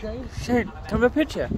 Shane? Shane, come a picture?